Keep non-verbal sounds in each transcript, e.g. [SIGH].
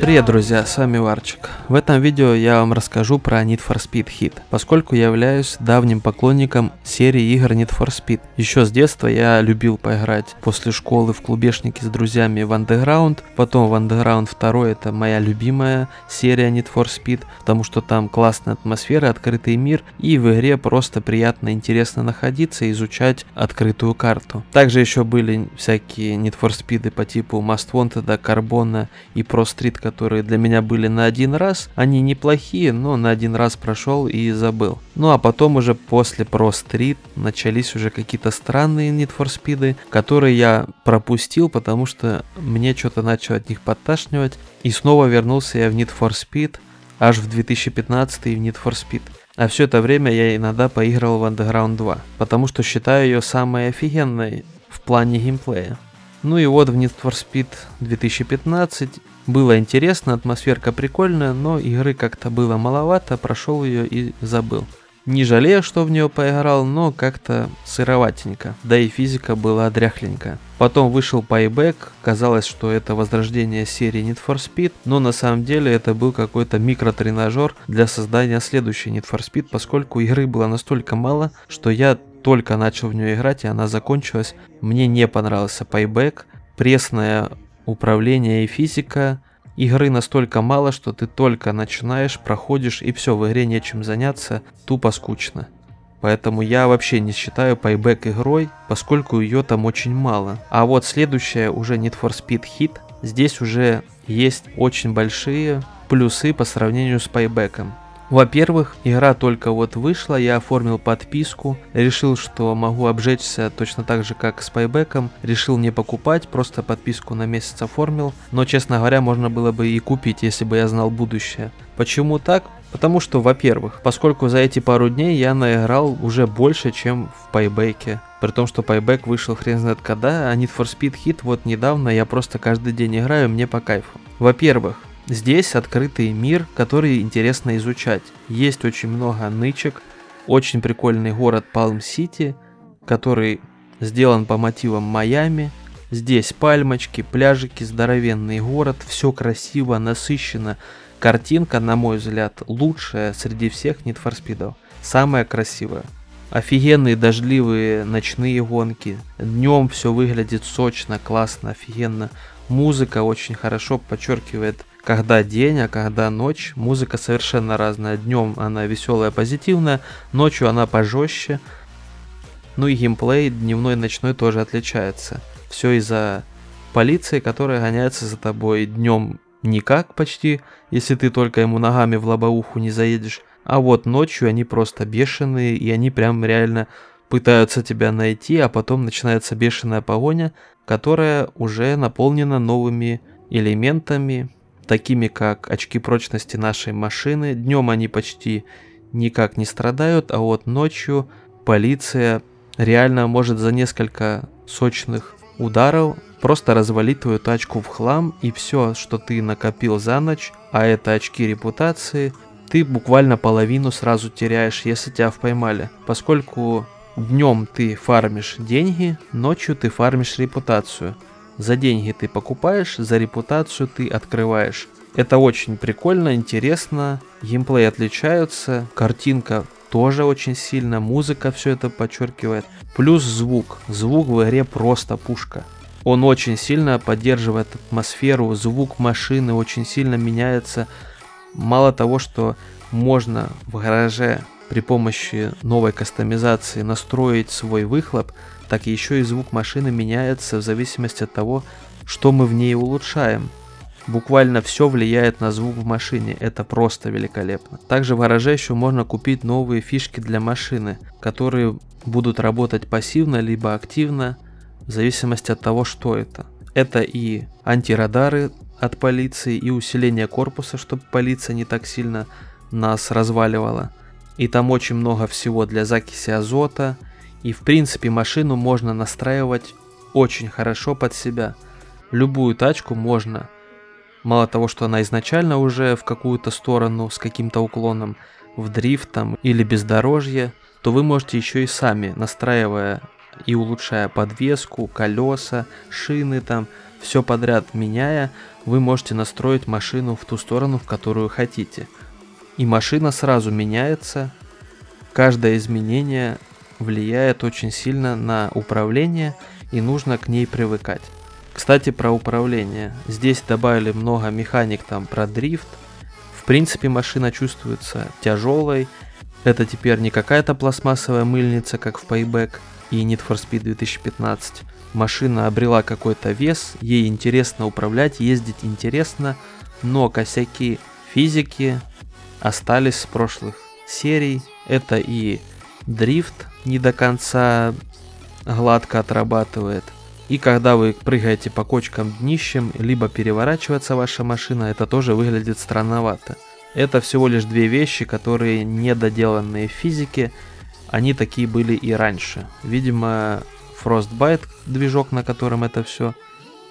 Привет, друзья, с вами Варчик. В этом видео я вам расскажу про Need for Speed Hit, поскольку я являюсь давним поклонником серии игр Need for Speed. Еще с детства я любил поиграть после школы в клубешнике с друзьями в Underground, потом в Underground 2 это моя любимая серия Need for Speed, потому что там классная атмосфера, открытый мир, и в игре просто приятно и интересно находиться и изучать открытую карту. Также еще были всякие Need for Speed по типу Most Wanted, Карбона и Pro Street, которые для меня были на один раз. Они неплохие, но на один раз прошел и забыл. Ну а потом уже после Pro Street начались уже какие-то странные Need for Speed, которые я пропустил, потому что мне что-то начало от них подташнивать. И снова вернулся я в Need for Speed аж в 2015 в Need for Speed. А все это время я иногда поиграл в Underground 2, потому что считаю ее самой офигенной в плане геймплея. Ну и вот в Need for Speed 2015 было интересно, атмосферка прикольная, но игры как-то было маловато, прошел ее и забыл. Не жалею, что в нее поиграл, но как-то сыроватенько, да и физика была дряхленькая. Потом вышел Payback, казалось, что это возрождение серии Need for Speed, но на самом деле это был какой-то микротренажер для создания следующей Need for Speed, поскольку игры было настолько мало, что я только начал в нее играть, и она закончилась. Мне не понравился Payback, пресное управление и физика. Игры настолько мало, что ты только начинаешь, проходишь и все, в игре нечем заняться, тупо скучно. Поэтому я вообще не считаю Payback игрой, поскольку ее там очень мало. А вот следующая уже Need for Speed Hit, здесь уже есть очень большие плюсы по сравнению с Payback. Во-первых, игра только вот вышла, я оформил подписку, решил, что могу обжечься точно так же, как с пайбеком, решил не покупать, просто подписку на месяц оформил, но, честно говоря, можно было бы и купить, если бы я знал будущее. Почему так? Потому что, во-первых, поскольку за эти пару дней я наиграл уже больше, чем в пайбеке. При том, что пайбек вышел хрен знает когда, а Need for Speed Hit вот недавно я просто каждый день играю, мне по кайфу. Во-первых, Здесь открытый мир, который интересно изучать. Есть очень много нычек, очень прикольный город Палм-Сити, который сделан по мотивам Майами. Здесь пальмочки, пляжики, здоровенный город, все красиво, насыщенно. Картинка, на мой взгляд, лучшая среди всех Need for Speed. Самая красивая. Офигенные дождливые ночные гонки. Днем все выглядит сочно, классно, офигенно. Музыка очень хорошо подчеркивает когда день, а когда ночь. Музыка совершенно разная. Днем она веселая, позитивная, ночью она пожестче. Ну и геймплей дневной и ночной тоже отличается. Все из-за полиции, которая гоняется за тобой днем никак почти, если ты только ему ногами в лобоуху не заедешь. А вот ночью они просто бешеные, и они прям реально пытаются тебя найти, а потом начинается бешеная погоня, которая уже наполнена новыми элементами, такими как очки прочности нашей машины. Днем они почти никак не страдают, а вот ночью полиция реально может за несколько сочных ударов просто развалить твою тачку в хлам и все, что ты накопил за ночь, а это очки репутации, ты буквально половину сразу теряешь, если тебя поймали, поскольку днем ты фармишь деньги, ночью ты фармишь репутацию. За деньги ты покупаешь, за репутацию ты открываешь. Это очень прикольно, интересно, геймплей отличаются, картинка тоже очень сильно, музыка все это подчеркивает. Плюс звук. Звук в игре просто пушка. Он очень сильно поддерживает атмосферу, звук машины очень сильно меняется. Мало того, что можно в гараже при помощи новой кастомизации настроить свой выхлоп, так еще и звук машины меняется в зависимости от того, что мы в ней улучшаем. Буквально все влияет на звук в машине, это просто великолепно. Также в гараже еще можно купить новые фишки для машины, которые будут работать пассивно либо активно, в зависимости от того, что это. Это и антирадары от полиции, и усиление корпуса, чтобы полиция не так сильно нас разваливала. И там очень много всего для закиси азота. И в принципе машину можно настраивать очень хорошо под себя. Любую тачку можно, мало того, что она изначально уже в какую-то сторону с каким-то уклоном, в дрифт там или бездорожье, то вы можете еще и сами, настраивая и улучшая подвеску, колеса, шины там, все подряд меняя, вы можете настроить машину в ту сторону, в которую хотите. И машина сразу меняется. Каждое изменение влияет очень сильно на управление и нужно к ней привыкать. Кстати, про управление. Здесь добавили много механик там про дрифт. В принципе, машина чувствуется тяжелой. Это теперь не какая-то пластмассовая мыльница, как в Payback и Need for Speed 2015. Машина обрела какой-то вес, ей интересно управлять, ездить интересно, но косяки физики остались с прошлых серий. Это и дрифт не до конца гладко отрабатывает. И когда вы прыгаете по кочкам днищем, либо переворачивается ваша машина, это тоже выглядит странновато. Это всего лишь две вещи, которые недоделанные в физике, они такие были и раньше. Видимо, Frostbite, движок, на котором это все,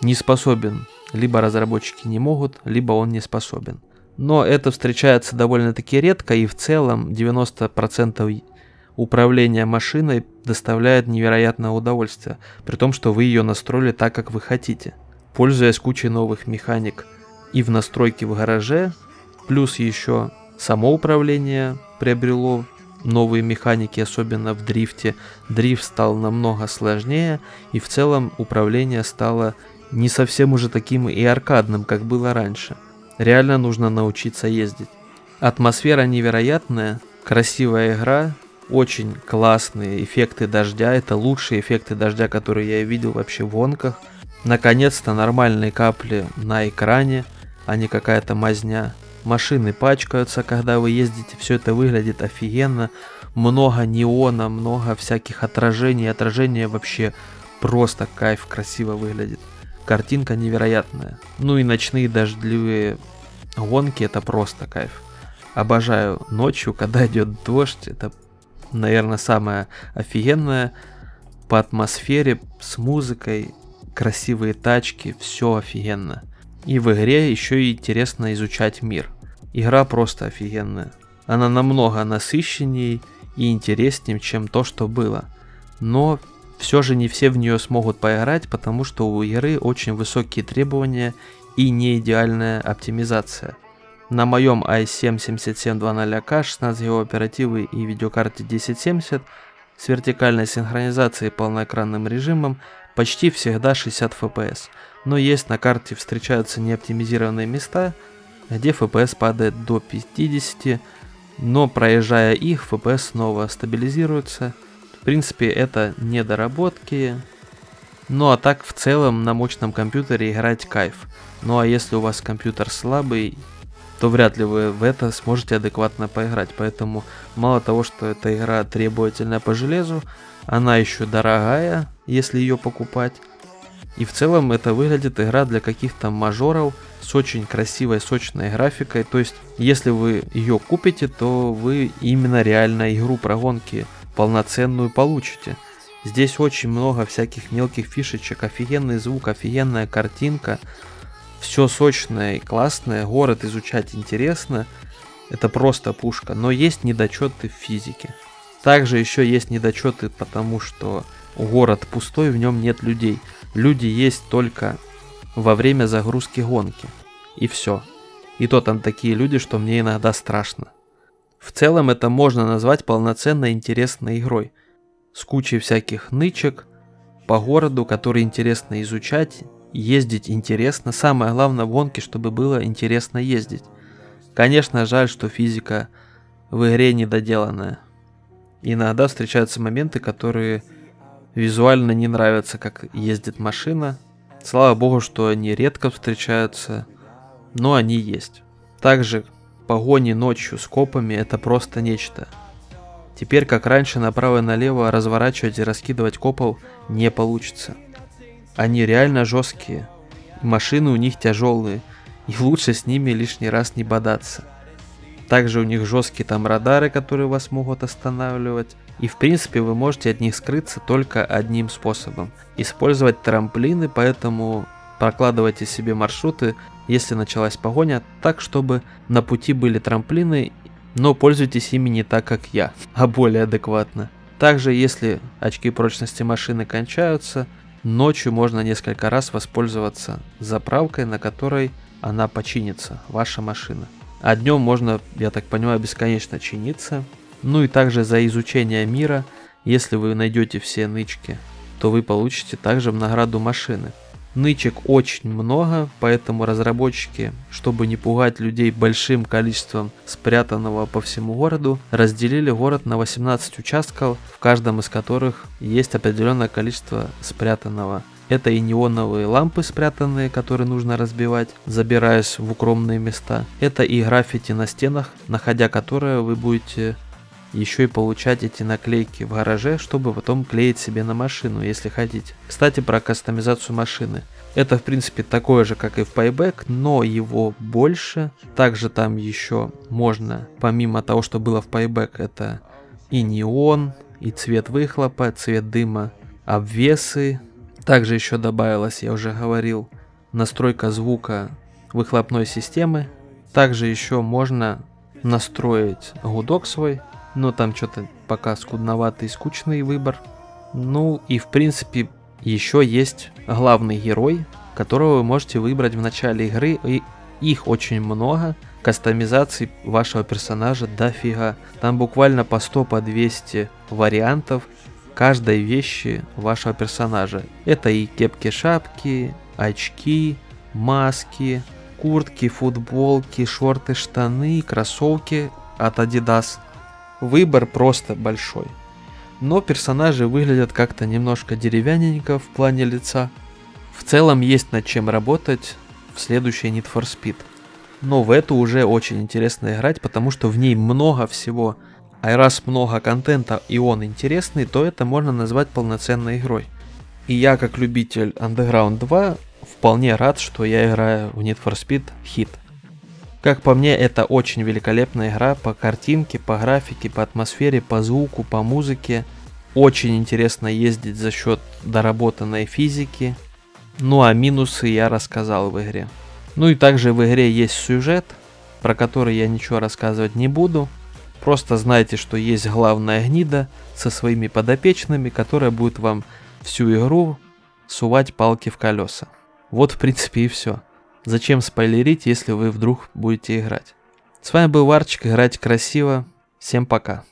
не способен. Либо разработчики не могут, либо он не способен. Но это встречается довольно-таки редко, и в целом 90% управления машиной доставляет невероятное удовольствие, при том, что вы ее настроили так, как вы хотите. Пользуясь кучей новых механик и в настройке в гараже, плюс еще само управление приобрело новые механики, особенно в дрифте. Дрифт стал намного сложнее, и в целом управление стало не совсем уже таким и аркадным, как было раньше. Реально нужно научиться ездить. Атмосфера невероятная, красивая игра, очень классные эффекты дождя. Это лучшие эффекты дождя, которые я видел вообще в гонках. Наконец-то нормальные капли на экране, а не какая-то мазня. Машины пачкаются, когда вы ездите, все это выглядит офигенно. Много неона, много всяких отражений. Отражение вообще просто кайф, красиво выглядит. Картинка невероятная. Ну и ночные дождливые гонки, это просто кайф. Обожаю ночью, когда [LAUGHS] идет дождь, это наверное, самое офигенное по атмосфере, с музыкой, красивые тачки, все офигенно. И в игре еще и интересно изучать мир. Игра просто офигенная. Она намного насыщеннее и интереснее, чем то, что было. Но все же не все в нее смогут поиграть, потому что у игры очень высокие требования и не идеальная оптимизация – на моем i7-7720K 16 его оперативы и видеокарте 1070 с вертикальной синхронизацией и полноэкранным режимом почти всегда 60 FPS. Но есть на карте встречаются неоптимизированные места, где FPS падает до 50, но проезжая их, FPS снова стабилизируется. В принципе, это недоработки. Ну а так в целом на мощном компьютере играть кайф. Ну а если у вас компьютер слабый то вряд ли вы в это сможете адекватно поиграть. Поэтому мало того, что эта игра требовательная по железу, она еще дорогая, если ее покупать. И в целом это выглядит игра для каких-то мажоров с очень красивой, сочной графикой. То есть, если вы ее купите, то вы именно реально игру про гонки полноценную получите. Здесь очень много всяких мелких фишечек, офигенный звук, офигенная картинка все сочное и классное, город изучать интересно, это просто пушка, но есть недочеты в физике. Также еще есть недочеты, потому что город пустой, в нем нет людей. Люди есть только во время загрузки гонки. И все. И то там такие люди, что мне иногда страшно. В целом это можно назвать полноценной интересной игрой. С кучей всяких нычек по городу, которые интересно изучать ездить интересно. Самое главное в гонке, чтобы было интересно ездить. Конечно, жаль, что физика в игре недоделанная. Иногда встречаются моменты, которые визуально не нравятся, как ездит машина. Слава богу, что они редко встречаются, но они есть. Также погони ночью с копами это просто нечто. Теперь, как раньше, направо и налево разворачивать и раскидывать копов не получится. Они реально жесткие. Машины у них тяжелые, и лучше с ними лишний раз не бодаться. Также у них жесткие там радары, которые вас могут останавливать. И в принципе вы можете от них скрыться только одним способом. Использовать трамплины, поэтому прокладывайте себе маршруты, если началась погоня, так чтобы на пути были трамплины, но пользуйтесь ими не так, как я, а более адекватно. Также, если очки прочности машины кончаются, ночью можно несколько раз воспользоваться заправкой, на которой она починится, ваша машина. А днем можно, я так понимаю, бесконечно чиниться. Ну и также за изучение мира, если вы найдете все нычки, то вы получите также в награду машины. Нычек очень много, поэтому разработчики, чтобы не пугать людей большим количеством спрятанного по всему городу, разделили город на 18 участков, в каждом из которых есть определенное количество спрятанного. Это и неоновые лампы спрятанные, которые нужно разбивать, забираясь в укромные места. Это и граффити на стенах, находя которые вы будете еще и получать эти наклейки в гараже, чтобы потом клеить себе на машину, если хотите. Кстати, про кастомизацию машины. Это, в принципе, такое же, как и в Payback, но его больше. Также там еще можно, помимо того, что было в Payback, это и неон, и цвет выхлопа, цвет дыма, обвесы. Также еще добавилось, я уже говорил, настройка звука выхлопной системы. Также еще можно настроить гудок свой, но там что-то пока скудноватый и скучный выбор. Ну и в принципе еще есть главный герой, которого вы можете выбрать в начале игры, и их очень много. Кастомизаций вашего персонажа дофига. Там буквально по 100, по 200 вариантов каждой вещи вашего персонажа. Это и кепки-шапки, очки, маски, куртки, футболки, шорты, штаны, кроссовки от Adidas, Выбор просто большой. Но персонажи выглядят как-то немножко деревянненько в плане лица. В целом есть над чем работать в следующей Need for Speed. Но в эту уже очень интересно играть, потому что в ней много всего. А раз много контента и он интересный, то это можно назвать полноценной игрой. И я как любитель Underground 2 вполне рад, что я играю в Need for Speed Hit. Как по мне, это очень великолепная игра по картинке, по графике, по атмосфере, по звуку, по музыке. Очень интересно ездить за счет доработанной физики. Ну а минусы я рассказал в игре. Ну и также в игре есть сюжет, про который я ничего рассказывать не буду. Просто знайте, что есть главная гнида со своими подопечными, которая будет вам всю игру сувать палки в колеса. Вот в принципе и все. Зачем спойлерить, если вы вдруг будете играть? С вами был Варчик, играть красиво. Всем пока.